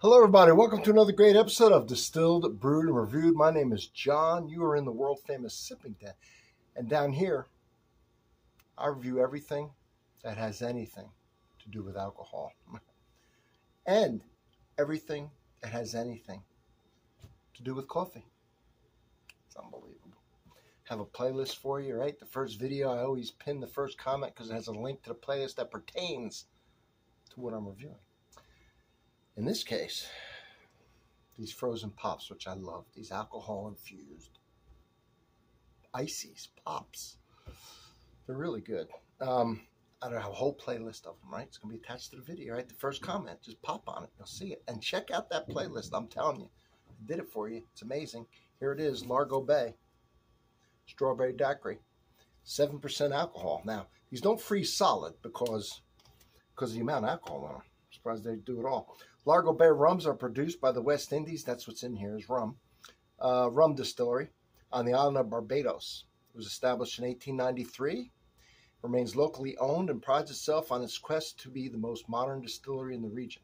Hello, everybody. Welcome to another great episode of Distilled, Brewed, and Reviewed. My name is John. You are in the world famous Sipping Den. And down here, I review everything that has anything to do with alcohol and everything that has anything to do with coffee. It's unbelievable. Have a playlist for you, right? The first video, I always pin the first comment because it has a link to the playlist that pertains to what I'm reviewing. In this case, these frozen pops, which I love, these alcohol infused ices, pops. They're really good. Um, I don't have a whole playlist of them, right? It's going to be attached to the video, right? The first comment, just pop on it. You'll see it. And check out that playlist. I'm telling you, I did it for you. It's amazing. Here it is Largo Bay Strawberry Daiquiri. 7% alcohol. Now, these don't freeze solid because, because of the amount of alcohol in them. I'm surprised they do it all. Largo Bay rums are produced by the West Indies. That's what's in here is rum. Uh, rum distillery on the island of Barbados. It was established in 1893. Remains locally owned and prides itself on its quest to be the most modern distillery in the region.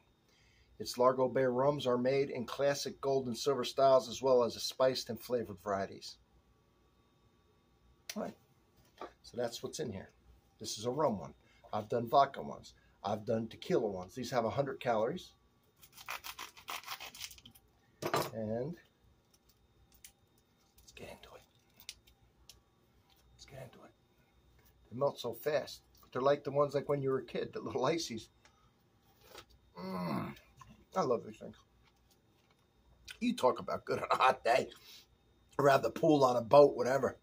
Its Largo Bay rums are made in classic gold and silver styles as well as spiced and flavored varieties. All right. So that's what's in here. This is a rum one. I've done vodka ones. I've done tequila ones. These have 100 calories. And let's get into it. Let's get into it. They melt so fast. But they're like the ones like when you were a kid, the little ices. Mm, I love these things. You talk about good on a hot day. Around the pool, on a boat, whatever.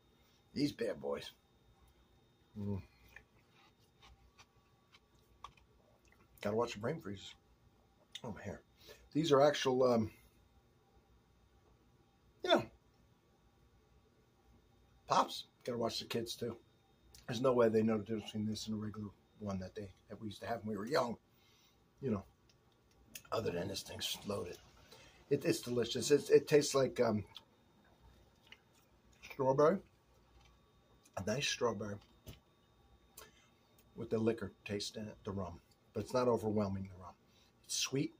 These bad boys. Mm. Gotta watch the brain freeze. Oh, my hair. These are actual, um, you know, pops. Gotta watch the kids too. There's no way they know the difference between this and a regular one that they that we used to have when we were young. You know, other than this thing's loaded. It, it's delicious. It, it tastes like um, strawberry, a nice strawberry with the liquor taste in it, the rum, but it's not overwhelming the sweet.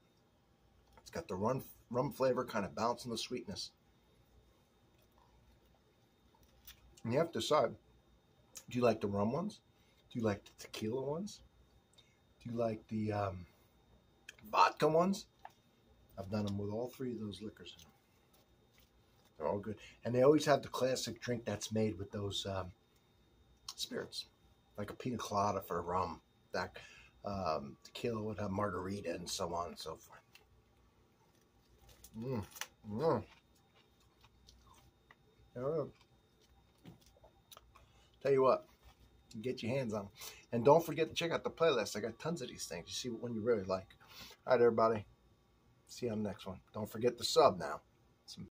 It's got the rum rum flavor kind of bouncing the sweetness. And you have to decide, do you like the rum ones? Do you like the tequila ones? Do you like the um, vodka ones? I've done them with all three of those liquors in them. They're all good. And they always have the classic drink that's made with those um, spirits, like a pina colada for rum. That um, tequila would have margarita and so on and so forth. Mm. Mm. Yeah. Tell you what, get your hands on them. And don't forget to check out the playlist. I got tons of these things. You see what one you really like. All right, everybody. See you on the next one. Don't forget the sub now. Some